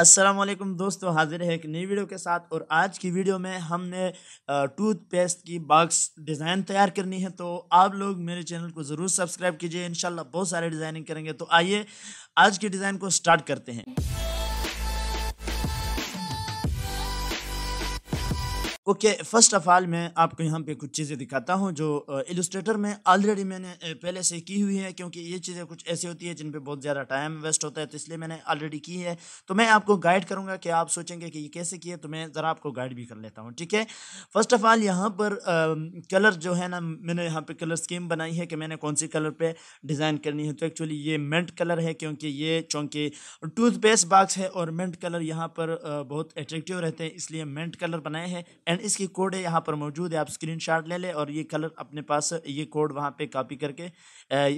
असलम दोस्तों, हाजिर है एक नई वीडियो के साथ। और आज की वीडियो में हमने टूथपेस्ट की बॉक्स डिज़ाइन तैयार करनी है। तो आप लोग मेरे चैनल को ज़रूर सब्सक्राइब कीजिए। इंशाल्लाह बहुत सारे डिज़ाइनिंग करेंगे। तो आइए आज की डिज़ाइन को स्टार्ट करते हैं। ओके फ़र्स्ट ऑफ़ ऑल मैं आपको यहाँ पे कुछ चीज़ें दिखाता हूँ जो इलस्ट्रेटर में ऑलरेडी मैंने पहले से की हुई है क्योंकि ये चीज़ें कुछ ऐसी होती है जिन पे बहुत ज़्यादा टाइम वेस्ट होता है तो इसलिए मैंने ऑलरेडी की है। तो मैं आपको गाइड करूँगा कि आप सोचेंगे कि ये कैसे किए तो मैं ज़रा आपको गाइड भी कर लेता हूँ ठीक है? फ़र्स्ट ऑफ़ ऑल यहाँ पर आ, कलर जो है ना मैंने यहाँ पर कलर स्कीम बनाई है कि मैंने कौन सी कलर पर डिज़ाइन करनी है। तो एक्चुअली ये मेंट कलर है क्योंकि ये चूँकि टूथपेस्ट बॉक्स है और मेंट कलर यहाँ पर बहुत अट्रेक्टिव रहते हैं इसलिए मेंट कलर बनाए हैं। एंड एंड इसकी कोड है, यहाँ पर मौजूद है, आप स्क्रीनशॉट ले लें और ये कलर अपने पास, ये कोड वहाँ पे कॉपी करके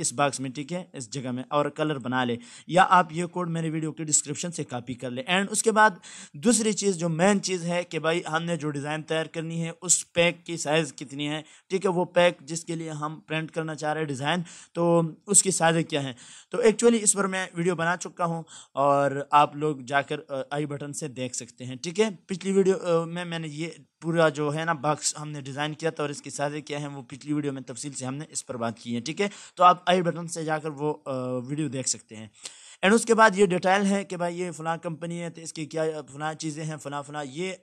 इस बॉक्स में, ठीक है, इस जगह में और कलर बना ले या आप ये कोड मेरे वीडियो के डिस्क्रिप्शन से कॉपी कर ले। एंड उसके बाद दूसरी चीज़ जो मेन चीज़ है कि भाई हमने जो डिज़ाइन तैयार करनी है, उस पैक की साइज़ कितनी है, ठीक है, वो पैक जिसके लिए हम प्रिंट करना चाह रहे हैं डिज़ाइन तो उसकी साइज़ क्या है? तो एक्चुअली इस पर मैं वीडियो बना चुका हूँ और आप लोग जाकर आई बटन से देख सकते हैं, ठीक है? पिछली वीडियो में मैंने ये पूरा जो है ना बक्स हमने डिज़ाइन किया था और इसके सारे क्या हैं वो पिछली वीडियो में तफसील से हमने इस पर बात की है, ठीक है? तो आप आई बटन से जाकर वो वीडियो देख सकते हैं। एंड उसके बाद ये डिटेल है कि भाई ये फ़लाँ कंपनी है तो इसकी क्या, फ़लाँ चीज़ें हैं, फ़लाँ फ़लाँ, ये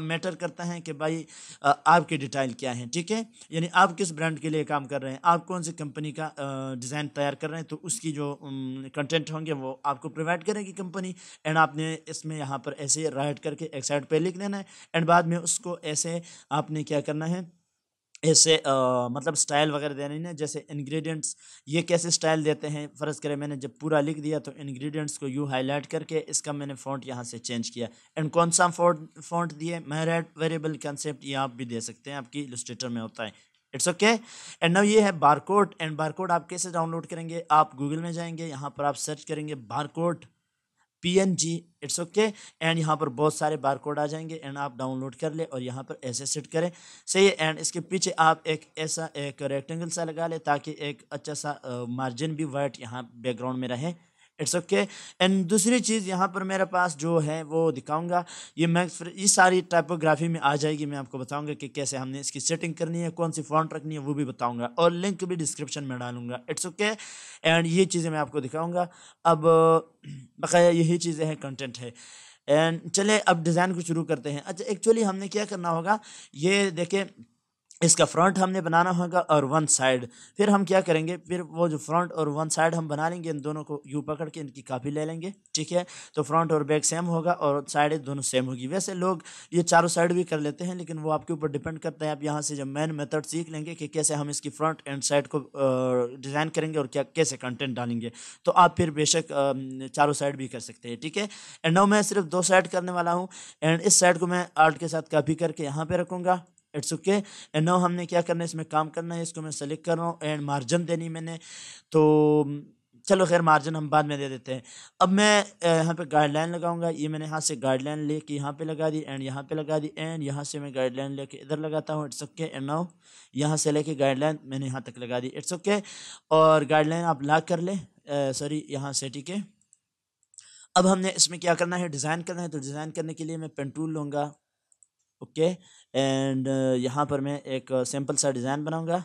मैटर करता है कि भाई आपके डिटेल क्या हैं, ठीक है? यानी आप किस ब्रांड के लिए काम कर रहे हैं? आप कौन सी कंपनी का डिज़ाइन तैयार कर रहे हैं? तो उसकी जो कंटेंट होंगे वो आपको प्रोवाइड करेगी कंपनी एंड आपने इसमें यहाँ पर ऐसे राइट करके एक साइड पर लिख देना है एंड बाद में उसको ऐसे आपने क्या करना है? ऐसे मतलब स्टाइल वगैरह देने ना जैसे इंग्रेडिएंट्स, ये कैसे स्टाइल देते हैं? फ़र्ज़ करें मैंने जब पूरा लिख दिया तो इंग्रेडिएंट्स को यू हाईलाइट करके इसका मैंने फ़ॉन्ट यहाँ से चेंज किया। एंड कौन सा फ़ॉन्ट फ़ॉन्ट दिए? मेरेड वेरिएबल कंसेप्ट ये आप भी दे सकते हैं, आपकी इलस्ट्रेटर में होता है। It's okay? एंड नाउ ये है बारकोड, एंड बारकोड आप कैसे डाउनलोड करेंगे? आप गूगल में जाएँगे, यहाँ पर आप सर्च करेंगे barcode. P N G it's okay and यहाँ पर बहुत सारे बार कोड आ जाएँगे एंड आप डाउनलोड कर ले और यहाँ पर ऐसे सेट करें। सही है? एंड इसके पीछे आप एक ऐसा, एक रेक्टेंगल सा लगा ले ताकि एक अच्छा सा मार्जिन भी वाइट यहाँ बैकग्राउंड में रहे। It's okay. एंड दूसरी चीज़ यहाँ पर मेरे पास जो है, वो दिखाऊँगा। ये मैक्स ये सारी टाइपोग्राफी में आ जाएगी, मैं आपको बताऊँगा कि कैसे हमने इसकी सेटिंग करनी है, कौन सी फॉन्ट रखनी है, वो भी बताऊँगा और लिंक भी डिस्क्रिप्शन में डालूँगा। It's okay. एंड ये चीज़ें मैं आपको दिखाऊँगा। अब, बकाया यही चीज़ें हैं कंटेंट है। एंड चले, अब डिज़ाइन को शुरू करते हैं। अच्छा एक्चुअली हमने क्या करना होगा? ये देखें इसका फ्रंट हमने बनाना होगा और वन साइड। फिर हम क्या करेंगे? फिर वो जो फ्रंट और वन साइड हम बना लेंगे, इन दोनों को यू पकड़ के इनकी कापी ले लेंगे, ठीक है? तो फ्रंट और बैक सेम होगा और साइड दोनों सेम होगी। वैसे लोग ये चारों साइड भी कर लेते हैं, लेकिन वो आपके ऊपर डिपेंड करता है। आप यहाँ से जब मेन मेथड सीख लेंगे कि कैसे हम इसकी फ्रंट एंड साइड को डिज़ाइन करेंगे और क्या, कैसे कंटेंट डालेंगे तो आप फिर बेशक चारों साइड भी कर सकते हैं, ठीक है? एंड नाउ मैं सिर्फ़ दो साइड करने वाला हूँ एंड इस साइड को मैं आर्ट के साथ कापी करके यहाँ पर रखूँगा। इट्स ओके एंड नाउ हमने क्या करना है? इसमें काम करना है। इसको मैं सेलेक्ट कर रहा हूँ एंड मार्जिन देनी मैंने। तो चलो खैर मार्जिन हम बाद में दे देते हैं। अब मैं यहाँ पे गाइडलाइन लगाऊँगा। ये मैंने यहाँ से गाइडलाइन ले लेके यहाँ पे लगा दी एंड यहाँ पे लगा दी एंड यहाँ से मैं गाइडलाइन लेके इधर लगाता हूँ। इट्स ओके एंड नाउ यहाँ से लेके गाइडलाइन मैंने यहाँ तक लगा दी। इट्स ओके और गाइडलाइन आप लॉक कर ले। सॉरी यहाँ से, ठीक है? अब हमने इसमें क्या करना है? डिज़ाइन करना है। तो डिज़ाइन करने के लिए मैं पेन टूल लूँगा। ओके एंड यहाँ पर मैं एक सिंपल सा डिज़ाइन बनाऊँगा।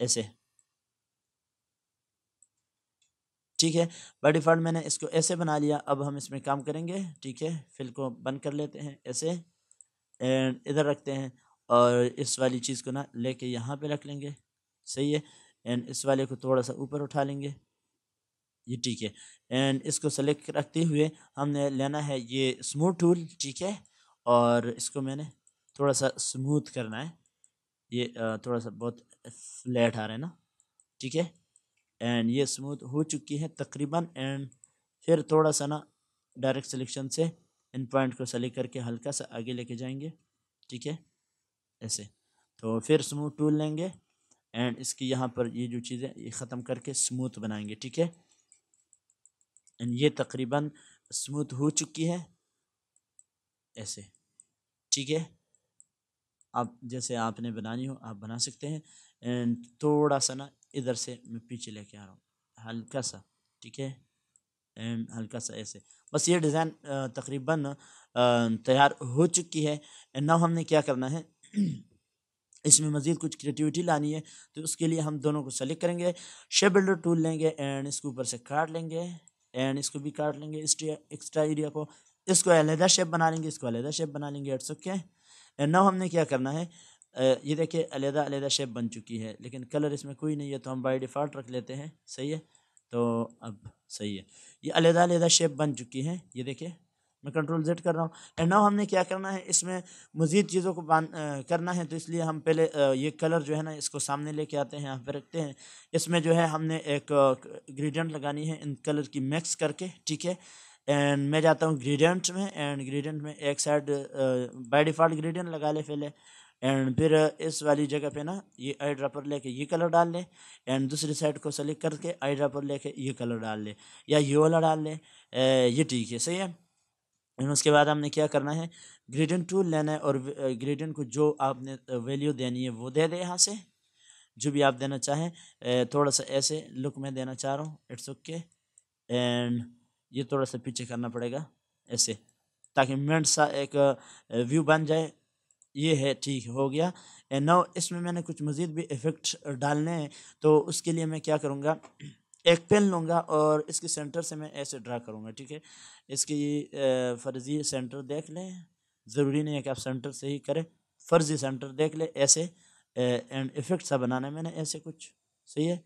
ऐसे। ठीक है? बाई डिफ़ॉल्ट मैंने इसको ऐसे बना लिया। अब हम इसमें काम करेंगे। ठीक है? फिल को बंद कर लेते हैं। ऐसे। एंड इधर रखते हैं। और इस वाली चीज़ को ना लेके यहाँ पे रख लेंगे। सही है? एंड इस वाले को थोड़ा सा ऊपर उठा लेंगे। ये ठीक है। एंड इसको सेलेक्ट रखते हुए हमने लेना है ये स्मूथ टूल ठीक है? और इसको मैंने थोड़ा सा स्मूथ करना है। ये थोड़ा सा बहुत फ्लैट आ रहा है ना, ठीक है? एंड ये स्मूथ हो चुकी है तकरीबन एंड फिर थोड़ा सा ना डायरेक्ट सिलेक्शन से इन पॉइंट को सेलेक्ट करके हल्का सा आगे लेके जाएँगे, ठीक है? ऐसे। तो फिर स्मूथ टूल लेंगे एंड इसकी यहाँ पर ये जो चीज़ें ये ख़त्म करके स्मूथ बनाएँगे, ठीक है? एंड ये तकरीबन स्मूथ हो चुकी है, ऐसे, ठीक है? आप जैसे आपने बनानी हो, आप बना सकते हैं। एंड थोड़ा सा ना इधर से मैं पीछे लेके आ रहा हूँ, हल्का सा, ठीक है? एंड हल्का सा ऐसे। बस ये डिज़ाइन तकरीबन तैयार हो चुकी है। एंड नाउ हमने क्या करना है? इसमें मज़ीद कुछ क्रिएटिविटी लानी है तो उसके लिए हम दोनों को सेलेक्ट करेंगे, शेप बिल्डर टूल लेंगे एंड इसके ऊपर से काट लेंगे एंड इसको भी काट लेंगे। एक्स्ट्रा एरिया को, इसको अलहदा शेप बना लेंगे, इसको अलहदा शेप बना लेंगे, इट्स ओके? एंड नाउ हमने क्या करना है? ये देखिए अलहदा अलहदा शेप बन चुकी है लेकिन कलर इसमें कोई नहीं है तो हम बाई डिफ़ॉल्ट रख लेते हैं। सही है? तो अब सही है। ये अलहदा अलहदा शेप बन चुकी है ये देखिए मैं कंट्रोल जेड कर रहा हूँ। एंड नाउ हमने क्या करना है? इसमें मज़ीद चीज़ों को बान करना है तो इसलिए हम पहले आ, ये कलर जो है ना इसको सामने लेके आते हैं यहाँ पे रखते हैं। इसमें जो है हमने एक ग्रेडियंट लगानी है इन कलर की मिक्स करके ठीक है? एंड मैं जाता हूँ ग्रेडियंट में एंड ग्रेडियंट में एक साइड बाई डिफ़ॉल्ट ग्रेडियंट लगा ले पहले। एंड फिर इस वाली जगह पे ना ये आई ड्रापर लेके ये कलर डाल ले। एंड दूसरी साइड को सेलेक्ट करके आई ड्रापर लेके ये कलर डाल ले। या ये वाला डाल ले। ये ठीक है, सही है? एंड उसके बाद हमने क्या करना है? ग्रेडियंट टूल लेना है और ग्रेडियंट को जो आपने वैल्यू देनी है वो दे दे यहाँ से। जो भी आप देना चाहें। थोड़ा सा ऐसे लुक में देना चाह रहा हूँ। इट्स ओके एंड ये थोड़ा सा पीछे करना पड़ेगा, ऐसे, ताकि मिनट सा एक व्यू बन जाए। ये है, ठीक, हो गया। एंड नाउ इसमें मैंने कुछ मज़ीद भी इफ़ेक्ट डालने हैं तो उसके लिए मैं क्या करूँगा, एक पेन लूँगा और इसके सेंटर से मैं ऐसे ड्रा करूँगा, ठीक है? इसकी फ़र्ज़ी सेंटर देख लें। ज़रूरी नहीं है कि आप सेंटर से ही करें, फ़र्ज़ी सेंटर देख लें, ऐसे एंड इफ़ेक्ट सा बनाना है मैंने, ऐसे कुछ। सही है?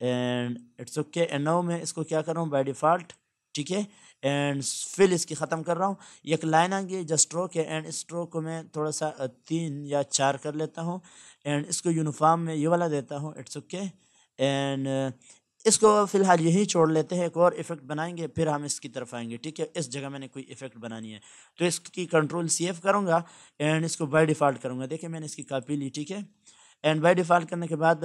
And it's okay and now मैं इसको क्या करूँ बाई डिफ़ॉल्ट ठीक है? एंड फिल इसकी ख़त्म कर रहा हूँ। एक लाइन आ गई जो स्ट्रोक है एंड स्ट्रोक को मैं थोड़ा सा तीन या चार कर लेता हूँ। एंड इसको यूनिफॉर्म में ये वाला देता हूँ इट्स ओके एंड इसको फ़िलहाल यही छोड़ लेते हैं। एक और इफ़ेक्ट बनाएँगे, फिर हम इसकी तरफ़ आएँगे, ठीक है? इस जगह मैंने कोई इफ़ेक्ट बनानी है। तो इसकी कंट्रोल सेव करूँगा एंड इसको बाई डिफ़ॉल्ट करूँगा। देखिए, मैंने इसकी कापी ली, ठीक है? एंड बाई डिफ़ॉल्ट करने के बाद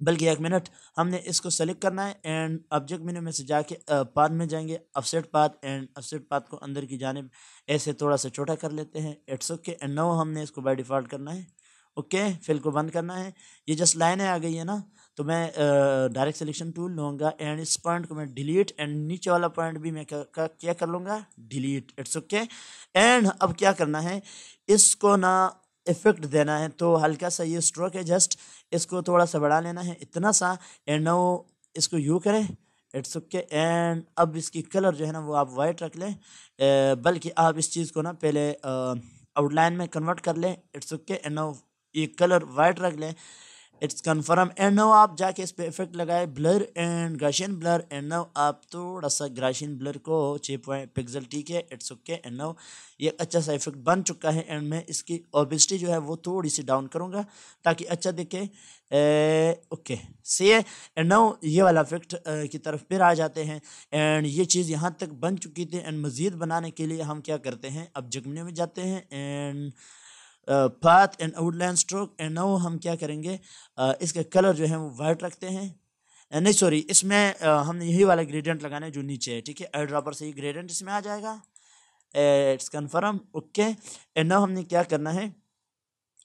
बल्कि एक मिनट हमने इसको सेलेक्ट करना है एंड ऑब्जेक्ट मेन्यू में से जाके पाथ में जाएँगे offset path and offset path को अंदर की जानब ऐसे थोड़ा सा छोटा कर लेते हैं इट्स ओके एंड नो हमने इसको बाय डिफ़ॉल्ट करना है ओके okay, फिल को बंद करना है ये जस्ट लाइनें आ गई है ना तो मैं डायरेक्ट सिलेक्शन टूल लूँगा एंड इस पॉइंट को मैं डिलीट एंड नीचे वाला पॉइंट भी मैं क्या क्या कर लूँगा डिलीट इट्स ओके एंड अब क्या करना है इसको ना इफ़ेक्ट देना है तो हल्का सा ये स्ट्रोक है जस्ट इसको थोड़ा सा बढ़ा लेना है, इतना सा एंड नो इसको यू करें इट्स ओके एंड अब इसकी कलर जो है ना, वो आप वाइट रख लें बल्कि आप इस चीज़ को ना पहले आउटलाइन में कन्वर्ट कर लें इट्स ओके एंड नो ये कलर वाइट रख लें इट्स कन्फर्म एंड नो आप जाके इस पर इफ़ेक्ट लगाए blur and gaussian blur and now आप थोड़ा सा ग्राशियन ब्लर को छः पॉइंट पिक्सल ठीक है इट्स ओके एंड नो ये अच्छा सा इफ़ेक्ट बन चुका है एंड मैं इसकी ओबिसिटी जो है वो थोड़ी सी डाउन करूँगा ताकि अच्छा दिखे। ओके सी एंड नो ये वाला इफ़ेक्ट की तरफ़ फिर आ जाते हैं। एंड ये चीज़ यहाँ तक बन चुकी थी एंड मज़ीद बनाने के लिए हम क्या करते हैं? अब जगने में जाते हैं and path and outline stroke and now हम क्या करेंगे? uh, इसके कलर जो है वो वाइट रखते हैं। नहीं सॉरी इसमें uh, हमने यही वाला ग्रेडियंट लगाना है जो नीचे है ठीक है? एयर ड्रॉपर से ही ग्रेडियंट इसमें आ जाएगा। It's confirm okay and now हमने क्या करना है?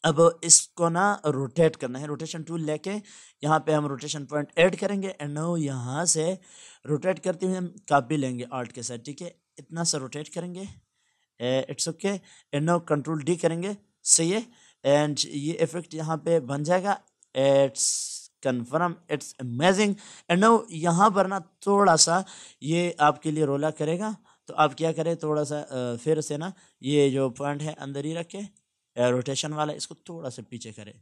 अब इसको ना रोटेट करना है। रोटेशन टूल लेके यहाँ पे हम रोटेशन पॉइंट ऐड करेंगे। एंड नाउ यहाँ से रोटेट करते हुए हम कापी लेंगे आर्ट के साथ ठीक है? इतना सा रोटेट करेंगे। It's okay and now control D करेंगे। सही है। एंड ये इफ़ेक्ट यहाँ पे बन जाएगा। It's confirm it's amazing and now यहाँ पर ना थोड़ा सा ये आपके लिए रोला करेगा। तो आप क्या करें? थोड़ा सा फिर से ना ये जो पॉइंट है अंदर ही रखें। रोटेशन वाला, इसको थोड़ा सा पीछे करें।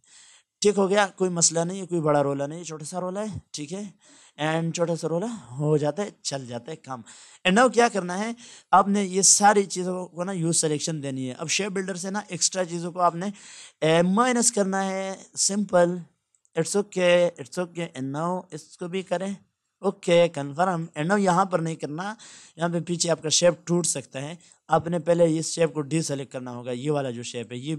ठीक हो गया, कोई मसला नहीं है, कोई बड़ा रोला नहीं है, छोटा सा रोला है, ठीक है? एंड छोटा सा रोला हो जाता है, चल जाता है काम। एंड नाउ क्या करना है? आपने ये सारी चीज़ों को ना यूज़ सिलेक्शन देनी है। अब शेप बिल्डर से ना एक्स्ट्रा चीज़ों को आपने माइनस करना है simple it's okay it's okay and now इसको भी करें। ओके कन्फर्म एंड नाउ यहाँ पर नहीं करना, यहाँ पे पीछे आपका शेप टूट सकता है। आपने पहले इस शेप को डी सेलेक्ट करना होगा, ये वाला जो शेप है, ये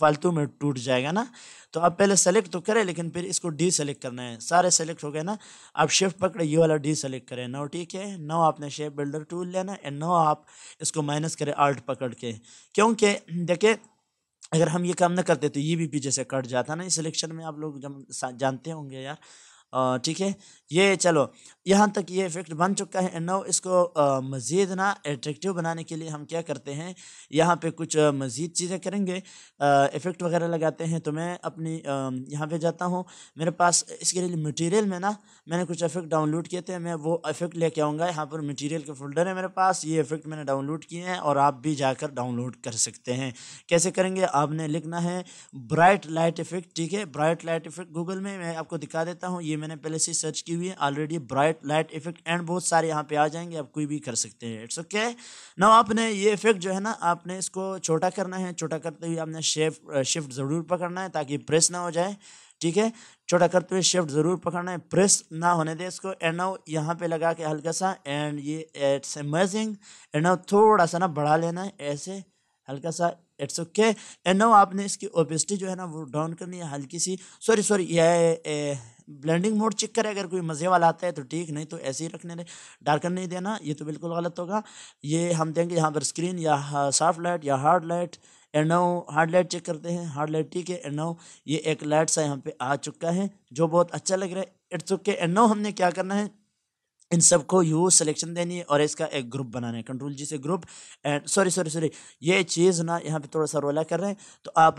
फालतू में टूट जाएगा ना तो आप पहले सेलेक्ट तो करें, लेकिन फिर इसको डी सेलेक्ट करना है। सारे सेलेक्ट हो गए ना, आप शिफ्ट पकड़े, ये वाला डी सेलेक्ट करें। नौ ठीक है नौ आपने शेप बिल्डर टूल लेना एंड नौ आप इसको माइनस करें आर्ट पकड़ के। क्योंकि देखिए, अगर हम ये काम ना करते तो ये भी पीछे से कट जाता ना, इस सिलेक्शन में आप लोग जब जानते होंगे यार। ठीक है? ये चलो, यहाँ तक ये इफ़ेक्ट बन चुका है। नो इसको मज़ीद ना एट्रैक्टिव बनाने के लिए हम क्या करते हैं? यहाँ पे कुछ मज़ीद चीज़ें करेंगे। इफ़ेक्ट वगैरह लगाते हैं तो मैं अपनी यहाँ पे जाता हूँ। मेरे पास इसके लिए मटेरियल में ना मैंने कुछ इफ़ेक्ट डाउनलोड किए थे। मैं वो इफ़ेक्ट लेके आऊँगा। यहाँ पर मटेरियल के फोल्डर है मेरे पास। ये इफ़ेक्ट मैंने डाउनलोड किए हैं और आप भी जाकर डाउनलोड कर सकते हैं। कैसे करेंगे? आपने लिखना है ब्राइट लाइट इफ़ेक्ट ठीक है? ब्राइट लाइट इफ़ेक्ट गूगल में मैं आपको दिखा देता हूँ। ये मैंने पहले से सर्च की हुई है already bright light effect and बहुत सारे यहाँ पे आ जाएँगे, आप कोई भी कर सकते हैं इट्स ओके ना आपने ये इफ़ेक्ट जो है ना, आपने इसको छोटा करना है, छोटा करते हुए आपने शेफ शिफ्ट ज़रूर पकड़ना है ताकि प्रेस ना हो जाए, ठीक है? छोटा करते हुए शिफ्ट ज़रूर पकड़ना है प्रेस ना होने दे इसको एंड नाउ यहाँ पे लगा के हल्का सा एंड ये इट्स अमेजिंग एंड नाउ थोड़ा सा ना बढ़ा लेना है, ऐसे हल्का सा इट्स ओके एंड नाउ आपने इसकी ओपेसिटी जो है ना, वो डाउन करनी है, हल्की सी सॉरी सॉरी ये ब्लेंडिंग मोड चेक करें, अगर कोई मज़े वाला आता है तो ठीक, नहीं तो ऐसे ही रखने दे। डार्कन नहीं देना, ये तो बिल्कुल गलत होगा। ये हम देंगे यहाँ पर स्क्रीन या सॉफ्ट लाइट या hard light and now hard light check करते हैं। हार्ड लाइट ठीक है एंड नाउ ये एक लाइट सा यहाँ पे आ चुका है, जो बहुत अच्छा लग रहा है। इट्स ओके एंड नाउ हमने क्या करना है? इन सबको यू सिलेक्शन देनी है, और इसका एक ग्रुप बनाना है। कंट्रोल जी से group and sorry sorry sorry ये चीज़ ना यहाँ पे थोड़ा सा रोला कर रहे हैं तो आप,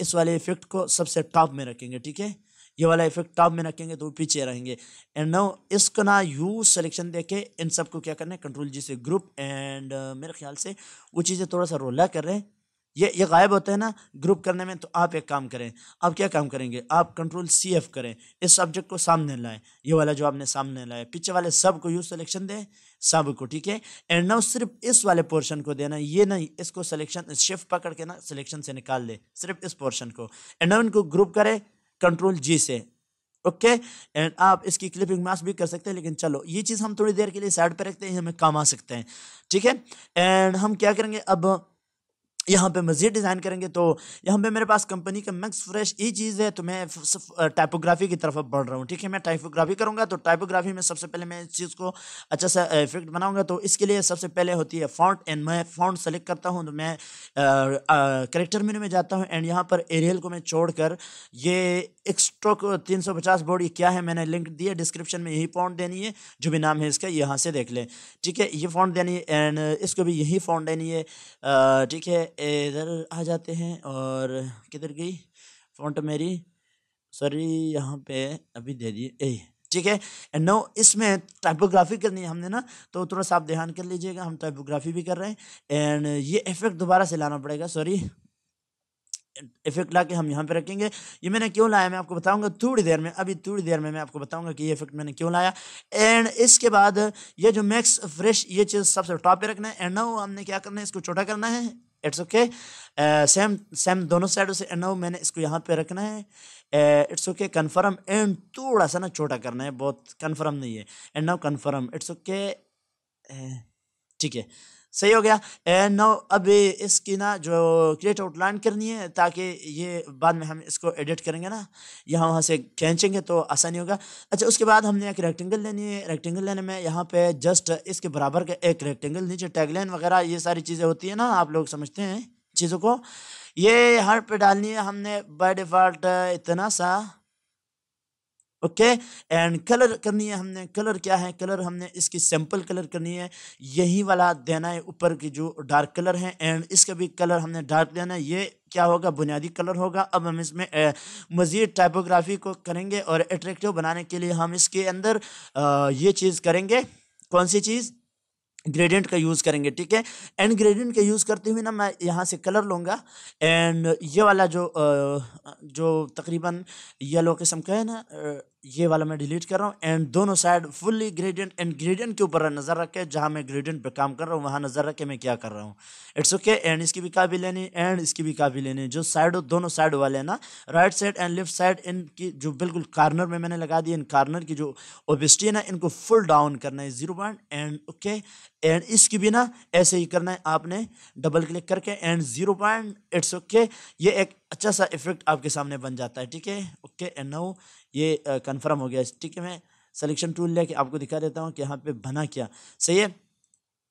इस वाले इफ़ेक्ट को सबसे टॉप में रखेंगे, ठीक है? ये वाला इफ़ेक्ट टॉप में रखेंगे तो पीछे रहेंगे। एंड नो इसको ना यू सिलेक्शन देके इन सबको क्या करना है कंट्रोल जी से ग्रुप एंड मेरे ख्याल से वो चीज़ें थोड़ा सा रोला कर रहे हैं। ये ये गायब होता है ना ग्रुप करने में तो आप एक काम करें, आप क्या काम करेंगे? आप कंट्रोल सी एफ़ करें, इस सब्जेक्ट को सामने लाएँ। ये वाला जो आपने सामने लाया, पीछे वाले सबको यू सिलेक्शन दें, सबको, ठीक है? एंड नाउ सिर्फ़ इस वाले पोर्शन को देना, ये नहीं, इसको सिलेक्शन शिफ्ट पकड़ के ना सिलेक्शन से निकाल दे, सिर्फ़ इस पोर्शन को। एंड नाउ इनको ग्रुप करें कंट्रोल जी से। ओके एंड आप इसकी क्लिपिंग मास्क भी कर सकते हैं, लेकिन चलो, ये चीज़ हम थोड़ी देर के लिए साइड पर रखते हैं, हमें काम आ सकते हैं। ठीक है? एंड हम क्या करेंगे? अब यहाँ पे मज़ीद डिज़ाइन करेंगे तो यहाँ पे मेरे पास कंपनी का मैक्स फ्रेश ये चीज़ है तो मैं टाइपोग्राफी की तरफ़ बढ़ रहा हूँ, ठीक है? मैं टाइपोग्राफी करूँगा तो टाइपोग्राफी में सबसे पहले मैं इस चीज़ को अच्छा सा इफ़ेक्ट बनाऊँगा तो इसके लिए सबसे पहले होती है फॉन्ट एंड मैं फॉन्ट सेलेक्ट करता हूँ तो मैं करेक्टर मेनू में जाता हूँ एंड यहाँ पर एरियल को मैं छोड़ कर ये एक्सट्रोक तीन सौ पचास बोर्ड क्या है, मैंने लिंक दिया डिस्क्रिप्शन में यही फॉन्ट देनी है, जो भी नाम है इसका, यहाँ से देख लें, ठीक है? ये फॉन्ट देनी है एंड इसको भी यही फॉन्ट देनी है ठीक है? इधर आ जाते हैं और किधर गई? फ़ॉन्ट मेरी। सॉरी यहाँ पे अभी दे दिए ए, ठीक है। एंड नो इसमें टाइपोग्राफी करनी है हमने ना तो थोड़ा सा आप ध्यान कर लीजिएगा, हम टाइपोग्राफी भी कर रहे हैं। एंड ये इफ़ेक्ट दोबारा से लाना पड़ेगा सॉरी इफ़ेक्ट ला के हम यहाँ पे रखेंगे। ये मैंने क्यों लाया, मैं आपको बताऊँगा थोड़ी देर में, अभी थोड़ी देर में मैं आपको बताऊँगा कि ये इफ़ेक्ट मैंने क्यों लाया। एंड इसके बाद ये जो मैक्स फ्रेश ये चीज़ सबसे टॉप पे रखना है। एंड नाउ हमने क्या करना है, इसको छोटा करना है। इट्स ओके सेम सेम दोनों साइडों से नाउ मैंने इसको यहाँ पे रखना है। इट्स ओके कन्फर्म एंड थोड़ा सा ना छोटा करना है, बहुत कन्फर्म नहीं है। And now confirm it's okay ठीक है। सही हो गया। एंड नाउ अब इसकी ना जो क्रिएट आउटलाइन करनी है, ताकि ये बाद में हम इसको एडिट करेंगे ना यहाँ वहाँ से खींचेंगे तो आसानी होगा। अच्छा उसके बाद हमने एक रेक्टेंगल लेनी है। रेक्टेंगल लेने में यहाँ पे जस्ट इसके बराबर का एक रेक्टेंगल नीचे टैगलाइन वगैरह, ये सारी चीज़ें होती है ना, आप लोग समझते हैं चीज़ों को। ये हर पे डालनी है हमने बाय डिफ़ॉल्ट इतना सा। ओके? एंड कलर करनी है हमने। कलर क्या है? कलर हमने इसकी सिंपल कलर करनी है। यही वाला देना है ऊपर की जो डार्क कलर है। एंड इसका भी कलर हमने डार्क देना है। ये क्या होगा? बुनियादी कलर होगा। अब हम इसमें मज़ीद टाइपोग्राफी को करेंगे और अट्रैक्टिव बनाने के लिए हम इसके अंदर आ, ये चीज़ करेंगे। कौन सी चीज़? ग्रेडियंट का यूज़ करेंगे ठीक है? एंड ग्रेडियंट का यूज़ करते हुए ना मैं यहाँ से कलर लूँगा। एंड ये वाला जो जो तकरीबन येलो किस्म का है ना ये वाला मैं डिलीट कर रहा हूँ। एंड दोनों side fully gradient and gradient के ऊपर नज़र रखे जहाँ मैं ग्रेडियंट पे काम कर रहा हूँ, वहाँ नज़र रखे मैं क्या कर रहा हूँ। इट्स ओके एंड इसकी भी काफ़ी लेनी एंड इसकी भी काफ़ी लेनी जो साइड दोनों साइड वाले हैं ना right side and left side इनकी जो बिल्कुल कार्नर में मैंने लगा दी इन कार्नर की जो ओबिस्टी है ना, इनको फुल डाउन करना है zero point and okay and इसके बिना ऐसे ही करना है आपने डबल क्लिक करके and zero point it's okay ये एक अच्छा सा इफ़ेक्ट आपके सामने बन जाता है, ठीक है? ओके एंड नाउ ये कंफर्म हो गया। ठीक है, मैं सिलेक्शन टूल लेके आपको दिखा देता हूँ कि यहाँ पे बना क्या। सही है?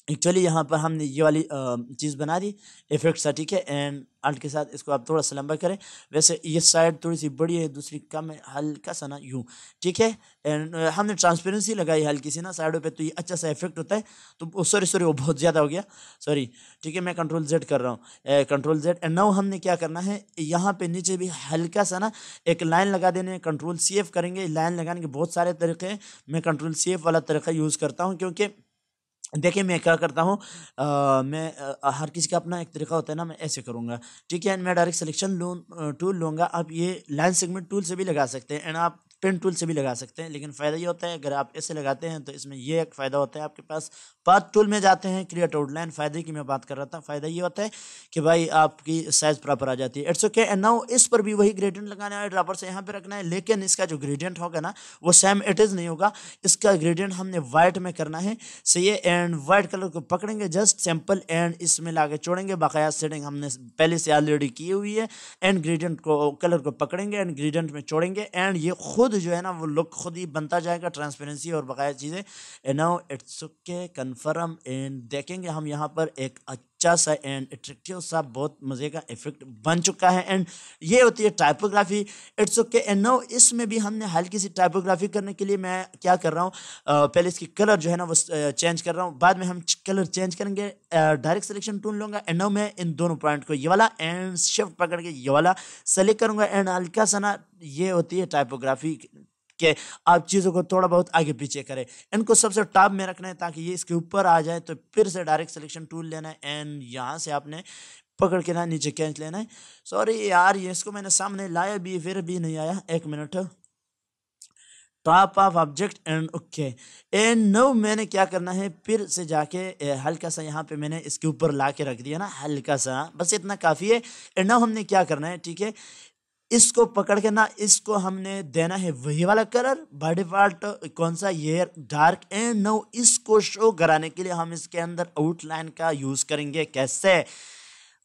एक्चुअली यहाँ पर हमने ये वाली चीज़ बना दी इफ़ेक्ट सा ठीक है? एंड अल्ट के साथ इसको आप थोड़ा सा लंबा करें। वैसे ये साइड थोड़ी सी बड़ी है, दूसरी कम है, हल्का सा ना यूँ, ठीक है? एंड हमने ट्रांसपेरेंसी लगाई हल्की सी ना साइडों पे तो ये अच्छा सा इफ़ेक्ट होता है। तो सॉरी सॉरी वो बहुत ज़्यादा हो गया सॉरी ठीक है? मैं कंट्रोल जेड कर रहा हूँ कंट्रोल जेड एंड नाउ हमने क्या करना है? यहाँ पर नीचे भी हल्का सा ना एक लाइन लगा देने कंट्रोल सी करेंगे लाइन लगाने के बहुत सारे तरीके हैं, मैं कंट्रोल सी वाला तरीका यूज़ करता हूँ, क्योंकि देखिए मैं क्या करता हूँ मैं आ, हर किसी का अपना एक तरीका होता है ना मैं ऐसे करूँगा ठीक है? एंड मैं डायरेक्ट सिलेक्शन लूँ टूल लूँगा आप ये लाइन सेगमेंट टूल से भी लगा सकते हैं एंड आप पेन टूल से भी लगा सकते हैं। लेकिन फ़ायदा ये होता है, अगर आप ऐसे लगाते हैं तो इसमें ये एक फ़ायदा होता है आपके पास। पाथ टूल में जाते हैं क्रिएट आउटलाइन फ़ायदे की मैं बात कर रहा था। फ़ायदा ये होता है कि भाई आपकी साइज़ प्रॉपर आ जाती है। इट्स ओके एंड नाउ इस पर भी वही ग्रेडियंट लगाना है ड्रापर से यहाँ पर रखना है। लेकिन इसका जो ग्रेडियंट होगा ना, वो सेम इट इज़ नहीं होगा। इसका ग्रेडियंट हमने वाइट में करना है। सही है एंड वाइट कलर को पकड़ेंगे जस्ट सैंपल एंड इसमें ला छोड़ेंगे। बाकाया सेटिंग हमने पहले से ऑलरेडी की हुई है। एंड ग्रेडियंट को कलर को पकड़ेंगे एंड ग्रेडियंट में छोड़ेंगे। एंड ये खुद जो है ना, वो लुक खुद ही बनता जाएगा ट्रांसपेरेंसी और बकाया चीज़ें। Now it's okay confirm and देखेंगे हम यहाँ पर एक अच्छा सा एंड अट्रैक्टिव सा बहुत मज़े का इफ़ेक्ट बन चुका है। एंड ये होती है typography it's okay and now इसमें भी हमने हल्की सी टाइपोग्राफी करने के लिए मैं क्या कर रहा हूँ? पहले इसकी कलर जो है ना वो चेंज कर रहा हूँ। बाद में हम कलर चेंज करेंगे। डायरेक्ट सिलेक्शन टूल लूँगा। एंड नाउ मैं इन दोनों पॉइंट को, ये वाला एंड शिफ्ट पकड़ के, ये वाला सेलेक्ट करूँगा। एंड हल्का सा ना ये होती है टाइपोग्राफी कि आप चीज़ों को थोड़ा बहुत आगे पीछे करें। इनको सबसे टॉप में रखना है ताकि ये इसके ऊपर आ जाए तो फिर से डायरेक्ट सिलेक्शन टूल लेना है एंड यहाँ से आपने पकड़ के ना नीचे कैच लेना है। सॉरी यार, ये इसको मैंने सामने लाया भी, फिर भी नहीं आया। एक minute top of object and okay and now मैंने क्या करना है, फिर से जाके हल्का सा यहाँ पे मैंने इसके ऊपर ला के रख दिया ना, हल्का सा। बस इतना काफ़ी है। एंड नाउ हमने क्या करना है, ठीक है? इसको पकड़ के ना इसको हमने देना है वही वाला कलर। बाय डिफ़ॉल्ट कौन सा? ये डार्क एंड नो इसको शो कराने के लिए हम इसके अंदर आउटलाइन का यूज़ करेंगे। कैसे?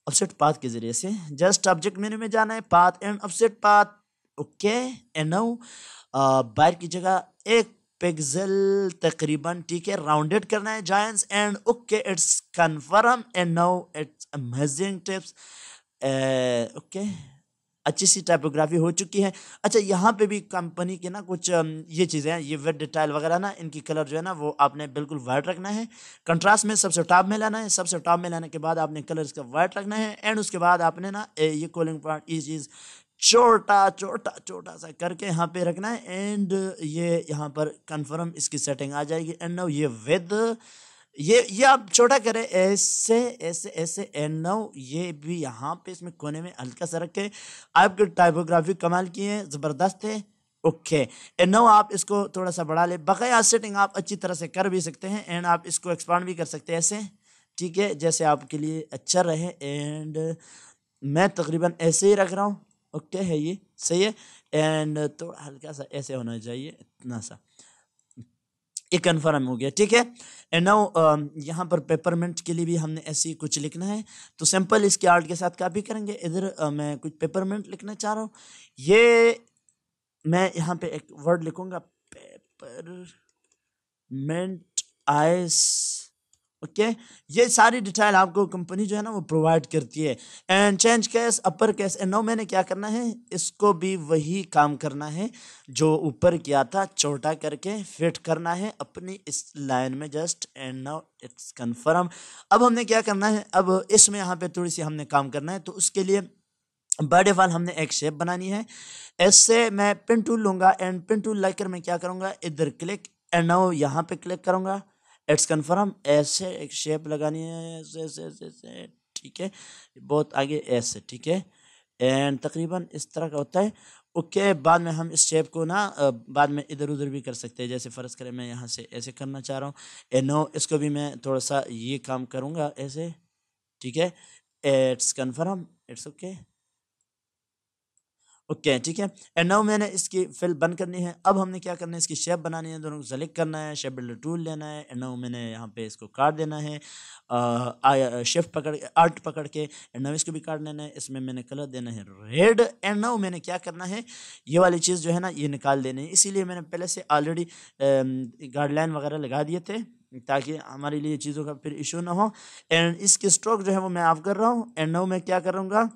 अपसेट पाथ के ज़रिए से। जस्ट ऑब्जेक्ट मेन्यू में जाना है path and offset path okay and now बाहर की जगह एक पिक्सल तकरीबन ठीक है राउंडेड करना है joints and okay it's confirm and now it's amazing tips okay अच्छी सी टाइपोग्राफी हो चुकी है। अच्छा यहाँ पे भी कंपनी के ना कुछ ये चीज़ें हैं, ये वेट डिटेल वगैरह ना, इनकी कलर जो है ना, वो आपने बिल्कुल वाइट रखना है। कंट्रास्ट में सबसे टॉप में लाना है, सबसे टॉप में लाने के बाद आपने कलर इसका वाइट रखना है एंड उसके बाद आपने ना ये कूलिंग पॉइंट ये चीज़ छोटा छोटा छोटा सा करके यहाँ पे रखना है एंड ये यहाँ पर कन्फर्म इसकी सेटिंग आ जाएगी। एंड नाउ ये विद ये ये आप छोटा करें, ऐसे ऐसे ऐसे एन ये भी यहाँ पे इसमें कोने में हल्का सा रखें। आपके टाइपोग्राफी कमाल की है, ज़बरदस्त है ओके एंड नाउ आप इसको थोड़ा सा बढ़ा ले। बकाया सेटिंग आप अच्छी तरह से कर भी सकते हैं एंड आप इसको एक्सपांड भी कर सकते हैं ऐसे, ठीक है? जैसे आपके लिए अच्छा रहे एंड मैं तकरीबन ऐसे ही रख रहा हूँ ओके है ये, सही है? एंड थोड़ा हल्का सा ऐसे होना चाहिए, इतना सा। ये कन्फर्म हो गया ठीक है? एंड नाउ um, यहाँ पर पेपरमेंट के लिए भी हमने ऐसी कुछ लिखना है। तो सिंपल इसके आर्ट के साथ कापी करेंगे। इधर uh, मैं कुछ पेपरमेंट लिखना चाह रहा हूँ। ये मैं यहाँ पे एक वर्ड लिखूँगा। Peppermint ice okay? ये सारी डिटेल आपको कंपनी जो है ना वो प्रोवाइड करती है। And change case upper case and no मैंने क्या करना है? इसको भी वही काम करना है जो ऊपर किया था, छोटा करके फिट करना है अपनी इस लाइन में just and now it's confirm अब हमने क्या करना है? अब इसमें यहाँ पे थोड़ी सी हमने काम करना है तो उसके लिए बर्डे वाल हमने एक शेप बनानी है। ऐसे मैं पिन टूल लूँगा एंड पिन टूल लेकर मैं क्या करूँगा? इधर क्लिक एंड नाउ यहाँ पे क्लिक करूँगा। इट्स कन्फर्म ऐसे एक शेप लगानी है, ऐसे ऐसे ऐसे ऐसे, ठीक है? बहुत आगे ऐसे, ठीक है? एंड तकरीबन इस तरह का होता है। ओके, बाद में हम इस शेप को ना बाद में इधर उधर भी कर सकते हैं। जैसे फ़र्ज़ करें मैं यहाँ से ऐसे करना चाह रहा हूँ। ए नो इसको भी मैं थोड़ा सा ये काम करूँगा, ऐसे, ठीक है? It's confirm it's okay okay okay, ठीक है। एंड नाउ मैंने इसकी फिल बंद करनी है। अब हमने क्या करना है? इसकी शेप बनानी है दोनों को सेलेक्ट करना है शेप बिल्डर टूल लेना है। एंड नाउ मैंने यहाँ पे इसको काट देना है शिफ्ट पकड़ आर्ट पकड़ के। एंड नाउ इसको भी काट लेना है। इसमें मैंने कलर देना है रेड एंड नाउ मैंने क्या करना है? ये वाली चीज़ जो है ना ये निकाल देनी है। इसीलिए मैंने पहले से ऑलरेडी गाइडलाइन वगैरह लगा दिए थे ताकि हमारे लिए चीज़ों का फिर इशू ना हो। एंड इसके स्ट्रोक जो है वो मैं ऑफ़ कर रहा हूँ। एंड नो मैं क्या करूँगा?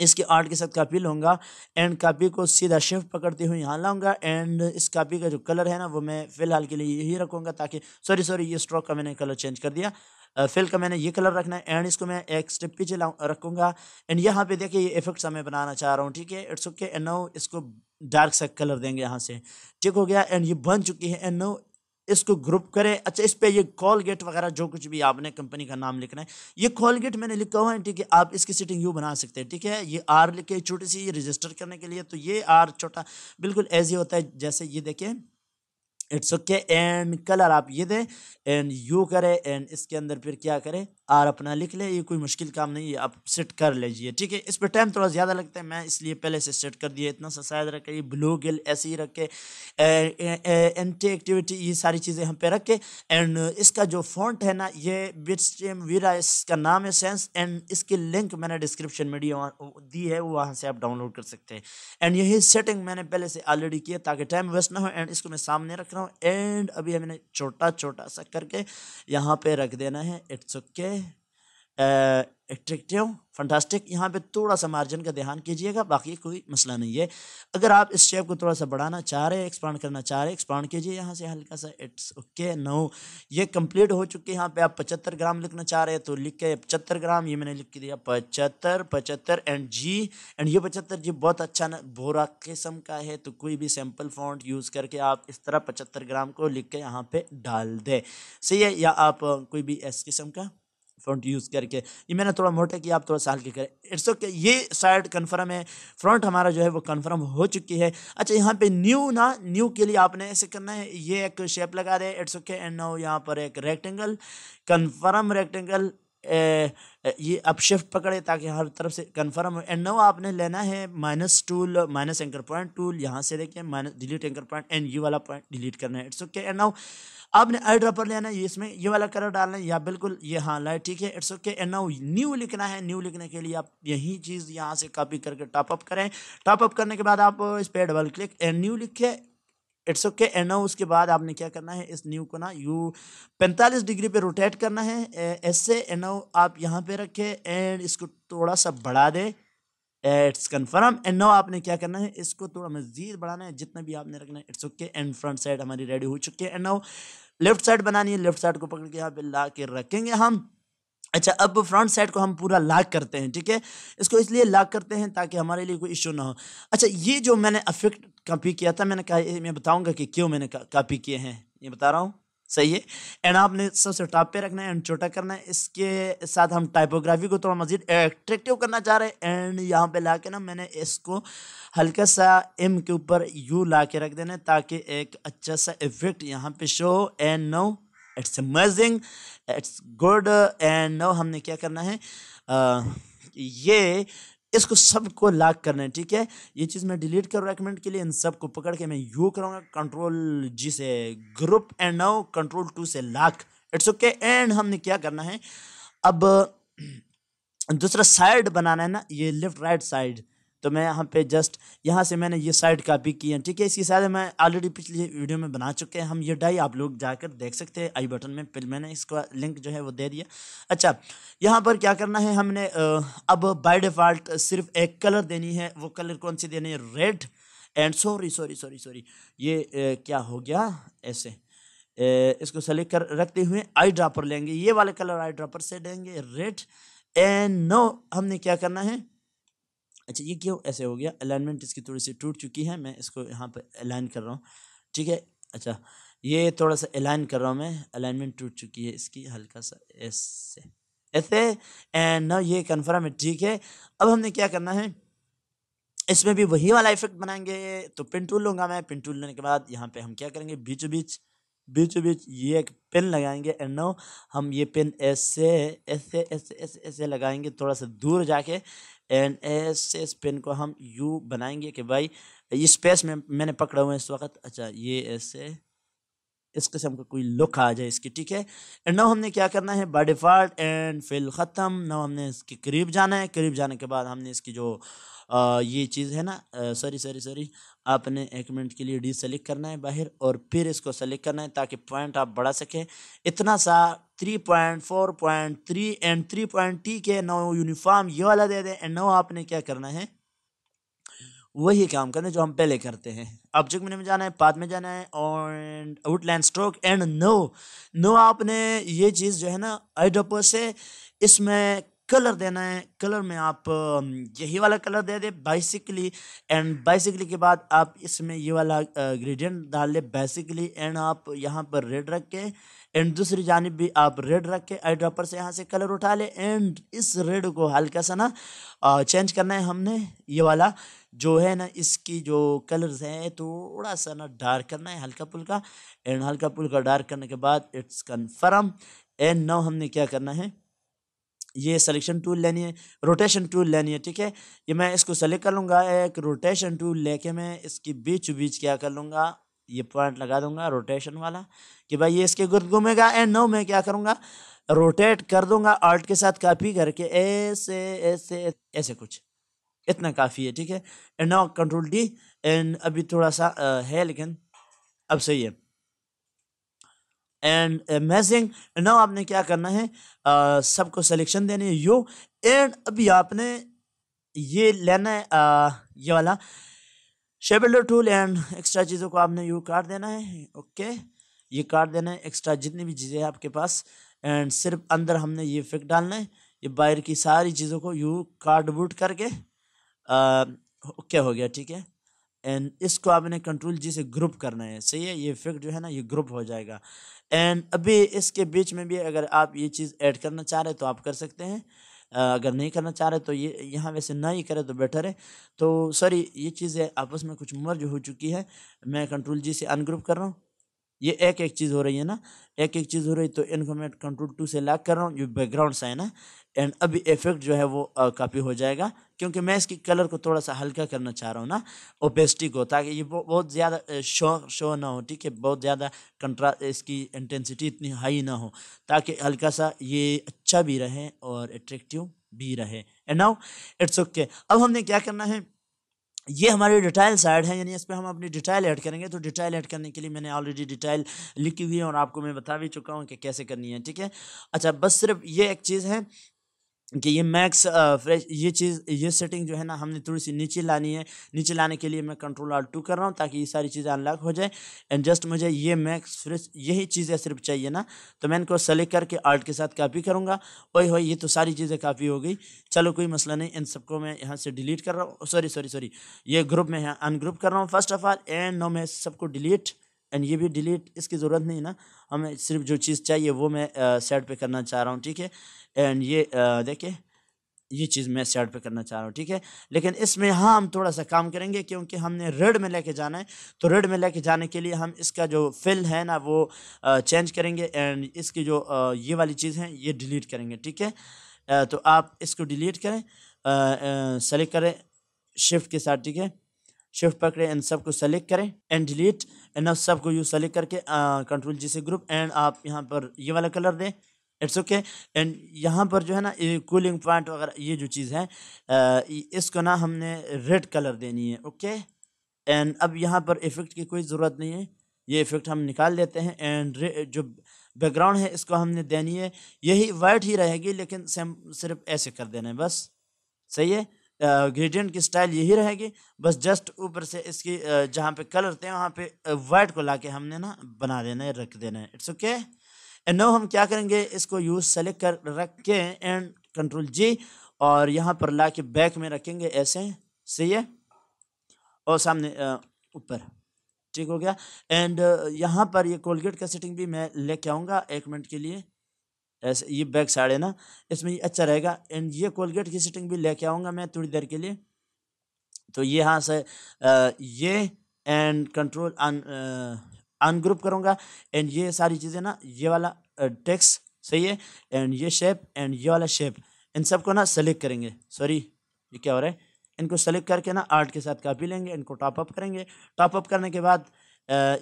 इसके आर्ट के साथ कापी लूँगा एंड कापी को सीधा शिफ्ट पकड़ते हुए यहाँ लाऊँगा एंड इस कापी का जो कलर है ना, वो मैं फ़िलहाल के लिए यही रखूँगा ताकि सॉरी सॉरी ये स्ट्रोक का मैंने कलर चेंज कर दिया। फिल का मैंने ये कलर रखना है एंड इसको मैं एक स्टेप पीछे रखूँगा। एंड यहाँ पे देखिए, ये इफ़ेक्ट मैं बनाना चाह रहा हूँ, ठीक है? इट्स ओके एंड नो इसको डार्क सा कलर देंगे यहाँ से। ठीक हो गया एंड ये बन चुकी है एंड नो इसको ग्रुप करें। अच्छा इस पे ये कॉलगेट वगैरह जो कुछ भी आपने कंपनी का नाम लिखना है, ये कॉलगेट मैंने लिखा हुआ है, ठीक है, आप इसकी सेटिंग यू बना सकते हैं, ठीक है? ये आर लिखे छोटी सी ये रजिस्टर करने के लिए तो ये आर छोटा, बिल्कुल ऐसे होता है, जैसे ये देखें इट्स ओके एंड कलर आप ये दें एंड यू करें एंड इसके अंदर फिर क्या करें? आर अपना लिख ले, ये कोई मुश्किल काम नहीं है, आप सेट कर लीजिए, ठीक है? इस पर टाइम थोड़ा ज़्यादा लगता है, मैं इसलिए पहले से सेट कर दिया, इतना सा शायद रखे, ये ब्लू गिल ऐसे ही रखे एंटी एक्टिविटी ये सारी चीज़ें हम पे रखे एंड इसका जो फॉन्ट है ना, ये बिटस्ट्रीम वीरा इसका नाम है सेंस एंड इसकी लिंक मैंने डिस्क्रिप्शन में दी है वो वहाँ से आप डाउनलोड कर सकते हैं। एंड यही सेटिंग मैंने पहले से ऑलरेडी किया, ताकि टाइम वेस्ट ना हो एंड इसको मैं सामने रख रहा हूँ एंड अभी हमने छोटा छोटा सा करके यहाँ पे रख देना है इट्स ओके एट्रेक्टिव फंटास्टिक यहाँ पे थोड़ा सा मार्जिन का ध्यान कीजिएगा, बाकी कोई मसला नहीं है। अगर आप इस शेप को थोड़ा सा बढ़ाना चाह रहे हैं एक्सपांड करना चाह रहे हैं एक्सपांड कीजिए यहाँ से हल्का सा इट्स ओके नो ये कंप्लीट हो चुके हैं, यहाँ पे आप पचहत्तर ग्राम लिखना चाह रहे हैं तो लिख के पचहत्तर ग्राम, ये मैंने लिख के दिया पचहत्तर पचहत्तर एंड जी एंड ये पचहत्तर जी बहुत अच्छा बोरा किस्म का है तो कोई भी सैंपल फॉन्ट यूज़ करके आप इस तरह पचहत्तर ग्राम को लिख के यहाँ पर डाल दें। सही है? या आप कोई भी इस किस्म का फ्रंट यूज़ करके। ये मैंने थोड़ा मोटा किया, आप थोड़ा सा हल्के करें। इट्स ओके ये साइड कन्फर्म है। फ्रंट हमारा जो है वो कन्फर्म हो चुकी है। अच्छा यहाँ पे न्यू ना न्यू के लिए आपने ऐसे करना है। ये एक शेप लगा दे इट्स ओके एंड नो यहाँ पर एक रेक्टेंगल कन्फर्म रेक्टेंगल ये अब शिफ्ट पकड़े ताकि हर तरफ़ से कन्फर्म हो। एंड नो आपने लेना है minus tool minus anchor point tool यहाँ से देखिए minus delete anchor point and U वाला पॉइंट डिलीट करना है। इट्स ओके एंड नाउ आपने आई ड्रॉपर लेना है। इसमें ये वाला कलर डालना है। या बिल्कुल ये हाँ लाइट ठीक है। It's okay and now new लिखना है। न्यू लिखने के लिए आप यही चीज़ यहाँ से कॉपी करके टॉपअप करें। टॉप अप करने के बाद आप इस पर डबल क्लिक एंड न्यू लिखे। इट्स ओके एंड नाउ उसके बाद आपने क्या करना है, इस न्यू को ना यू पैंतालीस डिग्री पे रोटेट करना है ऐसे एंड नाउ आप यहाँ पे रखें एंड इसको थोड़ा सा बढ़ा दें, इट्स कन्फर्म एंड नो आपने क्या करना है, इसको थोड़ा मजीद बढ़ाना है जितना भी आपने रखना है, it's okay and front side हमारी रेडी हो चुकी है एंड नो लेफ़्ट साइड बनानी है, लेफ़्ट साइड को पकड़ के यहाँ पे ला के रखेंगे हम। अच्छा अब फ्रंट साइड को हम पूरा लॉक करते हैं, ठीक है? इसको इसलिए लॉक करते हैं ताकि हमारे लिए कोई इशू ना हो। अच्छा ये जो मैंने अफेक्ट कॉपी किया था मैंने कहा मैं बताऊँगा कि क्यों मैंने कॉपी किए हैं। ये बता रहा हूँ। सही है। एंड आपने सबसे टॉप पे रखना है एंड छोटा करना है। इसके साथ हम टाइपोग्राफी को थोड़ा मजीद एट्रेक्टिव करना चाह रहे हैं। एंड यहाँ पे ला के ना मैंने इसको हल्का सा एम के ऊपर यू ला के रख देना है ताकि एक अच्छा सा इफ़ेक्ट यहाँ पे show and no it's amazing it's good and no हमने क्या करना है? आ, ये इसको सबको लाक करना है, ठीक है? ये चीज़ मैं डिलीट कर रेकमेंड के लिए, इन सबको पकड़ के मैं यू करूँगा कंट्रोल जी से group and now control two से लॉक इट्स ओके एंड हमने क्या करना है? अब, दूसरा साइड बनाना है ना, ये लेफ़्ट राइट साइड तो मैं यहाँ पे जस्ट यहाँ से मैंने ये साइड कापी की है ठीक है? इसकी शायद मैं ऑलरेडी पिछली वीडियो में बना चुके हैं। हम ये डाई आप लोग जाकर देख सकते हैं। आई बटन में फिर मैंने इसका लिंक जो है वो दे दिया। अच्छा यहाँ पर क्या करना है? हमने अब बाय डिफ़ॉल्ट सिर्फ़ एक कलर देनी है। वो कलर कौन सी देनी है? Red and sorry sorry sorry sorry ये ए, क्या हो गया? ऐसे ए, इसको सेलेक्ट कर रखते हुए आई ड्रापर लेंगे। ये वाले कलर आई ड्रापर से देंगे रेड एंड नो हमने क्या करना है? अच्छा ये क्यों ऐसे हो गया? अलाइनमेंट इसकी थोड़ी सी टूट चुकी है, मैं इसको यहाँ पर अलाइन कर रहा हूँ। ठीक है? अच्छा ये थोड़ा सा अलाइन कर रहा हूँ मैं। अलाइनमेंट टूट चुकी है इसकी, हल्का सा ऐसे ऐसे एंड ना ये कन्फर्म है, ठीक है? अब हमने क्या करना है? इसमें भी वही वाला इफ़ेक्ट बनाएँगे तो पिन टूल लूँगा मैं। पिन टूल लेने के बाद यहाँ पे हम क्या करेंगे? बीचों बीच बीचों बीच ये एक पेन लगाएँगे एंड नो हम ये पेन ऐसे ऐसे ऐसे ऐसे ऐसे लगाएँगे, थोड़ा सा दूर जाके। एंड ऐसे इस पेन को हम यू बनाएँगे कि भाई, ये स्पेस में मैंने पकड़ा हुआ है इस वक्त। अच्छा ये ऐसे इस किस्म का कोई लुक आ जाए इसकी, ठीक है? एंड नाउ हमने क्या करना है? बाय डिफ़ॉल्ट एंड फिल ख़त्म। नाउ हमने इसके करीब जाना है। करीब जाने के बाद हमने इसकी जो ये चीज़ है ना सॉरी सॉरी सॉरी आपने एक मिनट के लिए डी सेलेक्ट करना है बाहर और फिर इसको सेलेक्ट करना है ताकि पॉइंट आप बढ़ा सकें। इतना सा three point four point three and three point T के नौ यूनिफॉर्म ये वाला दे दें एंड नौ आपने क्या करना है? वही काम करना जो हम पहले करते हैं। ऑब्जेक्ट में जाना है पाथ में जाना है और outline stroke and no no आपने ये चीज़ जो है ना आई से इसमें कलर देना है, कलर में आप यही वाला कलर दे दे बेसिकली एंड बेसिकली के बाद आप इसमें ये वाला ग्रेडियंट डाल ले बेसिकली एंड आप यहाँ पर रेड रख के एंड दूसरी जानब भी आप रेड रख के आई ड्रॉपर से यहाँ से कलर उठा ले एंड इस रेड को हल्का सा ना चेंज करना है हमने ये वाला, जो है ना इसकी जो कलर्स हैं, थोड़ा सा ना डार्क करना है हल्का पुल्का एंड हल्का पुल्का डार्क करने के बाद इट्स कन्फर्म एंड नाउ हमने क्या करना है ये सिलेक्शन टूल लेनी है रोटेशन टूल लेनी है, ठीक है? ये मैं इसको सेलेक्ट कर लूँगा, एक रोटेशन टूल लेके मैं इसकी बीच बीच क्या कर लूँगा? ये पॉइंट लगा दूँगा रोटेशन वाला, कि भाई ये इसके गुर्द घूमेगा एंड नो मैं क्या करूँगा? रोटेट कर दूँगा आर्ट के साथ कॉपी करके, ऐसे ऐसे ऐसे कुछ। इतना काफ़ी है, ठीक है? And now control D and अभी थोड़ा सा है, लेकिन अब सही है। एंड अमेजिंग नाउ आपने क्या करना है? uh, सबको सिलेक्शन देनी है। यू एंड अभी आपने ये लेना है uh, ये वाला। शेबिल्डर टूल एंड एक्स्ट्रा चीज़ों को आपने यू काट देना है। Okay okay? ये काट देना है। एक्स्ट्रा जितनी भी चीज़ें हैं आपके पास। एंड सिर्फ़ अंदर हमने ये फिक डालना है। ये बाहर की सारी चीज़ों को यू कार्ड बूट करके ओके okay हो गया? ठीक है? एंड इसको आपने कंट्रोल जी से ग्रुप करना है। सही है? ये इफ़ेक्ट जो है ना, ये ग्रुप हो जाएगा। एंड अभी इसके बीच में भी अगर आप ये चीज़ ऐड करना चाह रहे तो आप कर सकते हैं। अगर नहीं करना चाह रहे तो ये, यहाँ वैसे ना ही करें तो बेटर है। तो सॉरी ये चीज़ें आपस में कुछ मर्ज हो चुकी है। मैं कंट्रोल जी से अनग्रुप कर रहा हूँ। ये एक एक चीज़ हो रही है ना? एक एक चीज़ हो रही है तो इनको मैं कंट्रोल टू से लॉक कर रहा हूँ। जो बैकग्राउंड है। ना एंड अभी इफ़ेक्ट जो है वो काफ़ी हो जाएगा। क्योंकि मैं इसकी कलर को थोड़ा सा हल्का करना चाह रहा हूँ ना। ओपेस्टिक हो ताकि ये बहुत ज़्यादा शो शो ना हो, ठीक है? बहुत ज़्यादा कंट्रा इसकी इंटेंसिटी इतनी हाई ना हो, ताकि हल्का सा ये अच्छा भी रहे और अट्रैक्टिव भी रहे। एंड नाउ इट्स ओके अब हमने क्या करना है? ये हमारे डिटेल साइड है, यानी इस पर हम अपनी डिटेल ऐड करेंगे। तो डिटेल ऐड करने के लिए मैंने ऑलरेडी डिटेल लिखी हुई है और आपको मैं बता भी चुका हूँ कि कैसे करनी है, ठीक है? अच्छा बस सिर्फ़ ये एक चीज़ है कि ये मैक्स फ्रेश, ये चीज़, ये सेटिंग जो है ना हमने थोड़ी सी नीचे लानी है। नीचे लाने के लिए मैं कंट्रोल आर टू कर रहा हूँ ताकि ये सारी चीज़ें अनलॉक हो जाए। एंड जस्ट मुझे ये मैक्स, फ्रेश, यही चीज़ें सिर्फ़ चाहिए ना तो मैं इनको सेलेक्ट करके आर्ट के साथ कापी करूँगा। वही हो ये तो सारी चीज़ें काफ़ी हो गई। चलो कोई मसला नहीं, इन सबको मैं यहाँ से डिलीट कर रहा हूँ। सॉरी सॉरी सॉरी, ये ग्रुप में यहाँ अनग्रुप कर रहा हूँ first of all and no मैं सबको डिलीट, एंड ये भी डिलीट, इसकी ज़रूरत नहीं ना। हमें सिर्फ़ जो चीज़ चाहिए वो मैं सेट पे करना चाह रहा हूँ, ठीक है? एंड ये देखिए, ये चीज़ मैं साइड पे करना चाह रहा हूँ, ठीक है? लेकिन इसमें हाँ हम थोड़ा सा काम करेंगे क्योंकि हमने रेड में लेके जाना है। तो रेड में लेके जाने के लिए हम इसका जो फिल है ना, वो चेंज करेंगे एंड इसकी जो ये वाली चीज़ है, ये डिलीट करेंगे, ठीक है? तो आप इसको डिलीट करें सेलेक्ट करें शिफ्ट के साथ, ठीक है? शिफ्ट पकड़े इन सबको सेलेक्ट करें एंड डिलीट इन सबको यू सेलेक्ट करके कंट्रोल जी से ग्रुप एंड आप यहाँ पर ये वाला कलर दें। It's okay. एंड यहाँ पर जो है ना कूलिंग पॉइंट वगैरह, ये जो चीज़ है इसको ना हमने रेड कलर देनी है, ओके? एंड अब यहाँ पर इफ़ेक्ट की कोई ज़रूरत नहीं है। ये इफ़ेक्ट हम निकाल देते हैं एंड जो बैकग्राउंड है, इसको हमने देनी है। यही वाइट ही रहेगी, लेकिन सेम, सिर्फ़ ऐसे कर देना है, बस। सही है? ग्रेडियंट की स्टाइल यही रहेगी। बस जस्ट ऊपर से इसकी जहाँ पे कलर थे, वहाँ पे वाइट को लाके हमने ना बना देना है, रख देना है। It's okay? okay? And no हम क्या करेंगे? इसको यूज़ सेलेक्ट कर रख एंड कंट्रोल जी और यहाँ पर ला के बैक में रखेंगे ऐसे, सही है? और सामने ऊपर, ठीक हो गया? एंड यहाँ पर ये कोलगेट का सेटिंग भी मैं लेके आऊँगा एक मिनट के लिए। ऐसे, ये बैक साइड है ना? इसमें अच्छा रहेगा। एंड ये कोलगेट की सेटिंग भी लेके आऊँगा मैं थोड़ी देर के लिए। तो ये यहाँ से ये एंड कंट्रोल अन अनग्रुप करूँगा एंड ये सारी चीज़ें ना, ये वाला टेक्स सही है एंड ये शेप एंड ये वाला शेप इन सबको ना सेलेक्ट करेंगे। सॉरी ये क्या हो रहा है? इनको सेलेक्ट करके ना आर्ट के साथ कापी लेंगे, इनको टॉपअप करेंगे। टॉपअप करने के बाद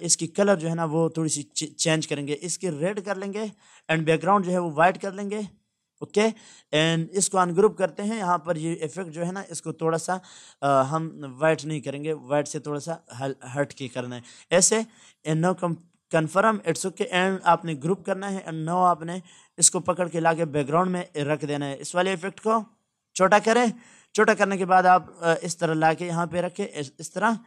इसकी कलर जो है ना, वो थोड़ी सी चेंज करेंगे। इसकी रेड कर लेंगे एंड बैकग्राउंड जो है वो वाइट कर लेंगे। ओके? एंड इसको अनग्रुप करते हैं। यहाँ पर ये इफ़ेक्ट जो है ना इसको थोड़ा सा आ, हम वाइट नहीं करेंगे। वाइट से थोड़ा सा हट के करना है। ऐसे and no confirm it's okay. And आपने ग्रुप करना है एंड नो आपने इसको पकड़ के लाके बैकग्राउंड में रख देना है। इस वाले इफ़ेक्ट को छोटा करें। छोटा करने के बाद आप इस तरह ला के यहाँ पे रखें। इस तरह।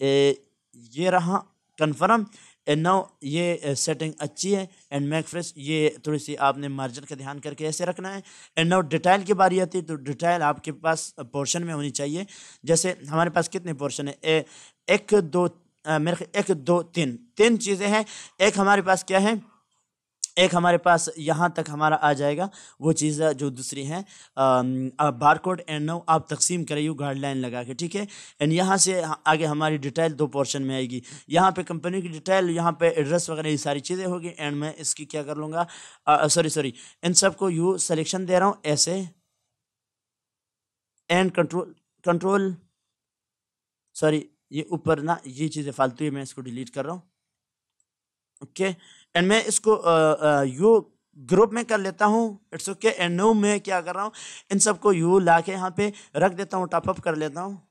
ये रहा कन्फर्म। एंड नाउ ये सेटिंग अच्छी है। एंड मैक फ्रेश ये थोड़ी सी आपने मार्जिन का ध्यान करके ऐसे रखना है। एंड नाउ डिटेल की बारी आती है तो डिटेल आपके पास पोर्शन में होनी चाहिए। जैसे हमारे पास कितने पोर्शन है? ए, एक दो मेरे एक दो तीन। तीन चीज़ें हैं। एक हमारे पास क्या है? एक हमारे पास यहाँ तक हमारा आ जाएगा। वो चीज़ जो दूसरी है बार कोड एंड नो, आप तकसीम करें गाइडलाइन लगा के, ठीक है? एंड यहाँ से आगे हमारी डिटेल दो पोर्शन में आएगी। यहाँ पे कंपनी की डिटेल, यहाँ पे एड्रेस वगैरह, ये सारी चीज़ें होगी। एंड मैं इसकी क्या कर लूँगा? सॉरी सॉरी इन सबको यू सलेक्शन दे रहा हूँ, ऐसे। एंड कंट्रोल कंट्रोल सॉरी ये ऊपर ना, ये चीज़ें फालतू है, मैं इसको डिलीट कर रहा हूँ। ओके एंड मैं इसको यू ग्रुप में कर लेता हूँ. इट्स ओके एंड नो मैं क्या कर रहा हूँ? इन सबको यू ला के यहाँ पे रख देता हूँ. टॉपअप कर लेता हूँ.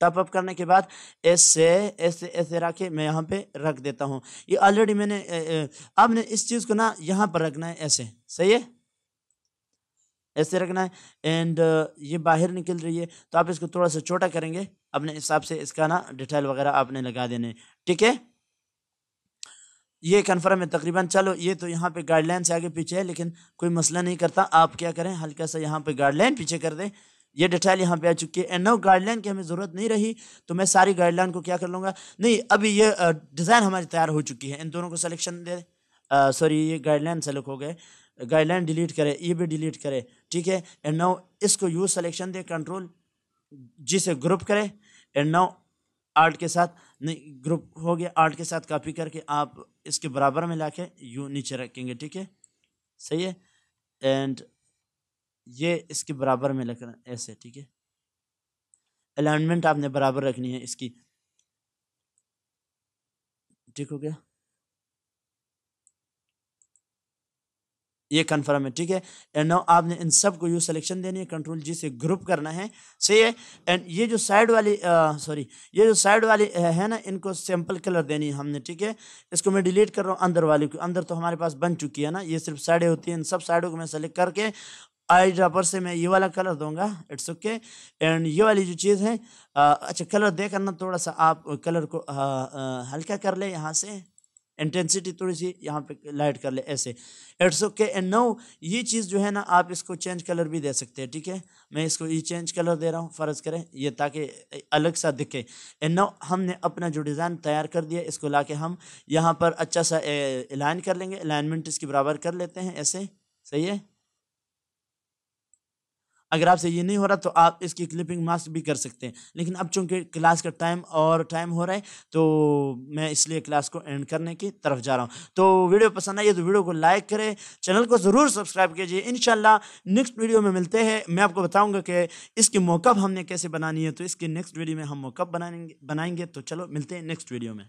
टॉपअप करने के बाद ऐसे ऐसे ऐसे रख के मैं यहाँ पे रख देता हूँ. ये ऑलरेडी मैंने अब इस चीज़ को ना यहाँ पर रखना है ऐसे. सही है? ऐसे रखना है. एंड ये बाहर निकल रही है. तो आप इसको थोड़ा सा छोटा करेंगे. अपने हिसाब से इसका ना डिटेल वगैरह आपने लगा देने. ठीक है? ये कन्फर्म है, तकरीबन चलो, ये तो यहाँ पे गाइडलाइन से आगे पीछे है, लेकिन कोई मसला नहीं करता, आप क्या करें, हल्का सा यहाँ पे गाइडलाइन पीछे कर दें। ये डिटेल यहाँ पे आ चुकी है एंड नो गाइडलाइन की हमें ज़रूरत नहीं रही तो मैं सारी गाइडलाइन को क्या कर लूँगा? नहीं, अभी ये डिज़ाइन हमारी तैयार हो चुकी है, इन दोनों को सलेक्शन दे सॉरी ये गाइडलाइन सेलेक्ट हो गए। गाइडलाइन डिलीट करे, ये भी डिलीट करे, ठीक है? एंड नाउ इसको यूज़ सलेक्शन दे कंट्रोल जी से ग्रुप करें एंड नाउ आर्ट के साथ नहीं, ग्रुप हो गया आठ के साथ कॉपी करके आप इसके बराबर में लाके यू नीचे रखेंगे, ठीक है? सही है? एंड ये इसके बराबर में लगना ऐसे, ठीक है? अलाइनमेंट आपने बराबर रखनी है इसकी। ठीक हो गया? ये कन्फर्म है ठीक है? एंड नाउ आपने इन सबको यू सिलेक्शन देनी है कंट्रोल जी से ग्रुप करना है सही है? एंड ये जो साइड वाली सॉरी ये जो साइड वाली है ना इनको सिंपल कलर देनी है हमने ठीक है? इसको मैं डिलीट कर रहा हूँ अंदर वाली को अंदर तो हमारे पास बन चुकी है ना ये सिर्फ़ साइडें होती हैं इन सब साइडों को मैं सेलेक्ट करके आई ड्रापर से मैं ये वाला कलर दूँगा इट्स ओके एंड ये वाली जो चीज़ है आ, अच्छा कलर दे करना थोड़ा सा आप कलर को आ, आ, हल्का कर ले यहाँ से। इंटेंसिटी थोड़ी सी यहाँ पे लाइट कर ले, ऐसे। इट्स ओके एंड नो ये चीज़ जो है ना, आप इसको चेंज कलर भी दे सकते हैं, ठीक है? मैं इसको ये चेंज कलर दे रहा हूँ, फ़र्ज़ करें, ये ताकि अलग सा दिखे। एंड नो हमने अपना जो डिज़ाइन तैयार कर दिया, इसको ला के हम यहाँ पर अच्छा सा अलाइन कर लेंगे। अलाइनमेंट इसकी बराबर कर लेते हैं, ऐसे? सही है? अगर आपसे ये नहीं हो रहा तो आप इसकी क्लिपिंग मास्क भी कर सकते हैं। लेकिन अब चूँकि क्लास का टाइम और टाइम हो रहा है तो मैं इसलिए क्लास को एंड करने की तरफ़ जा रहा हूँ। तो वीडियो पसंद आई तो वीडियो को लाइक करें, चैनल को ज़रूर सब्सक्राइब कीजिए। इन नेक्स्ट वीडियो में मिलते हैं। मैं आपको बताऊँगा कि इसकी मौकब हमने कैसे बनानी है तो इसकी नेक्स्ट वीडियो में हम मौकब बनाएँगे बनाएँगे तो चलो मिलते हैं नेक्स्ट वीडियो में।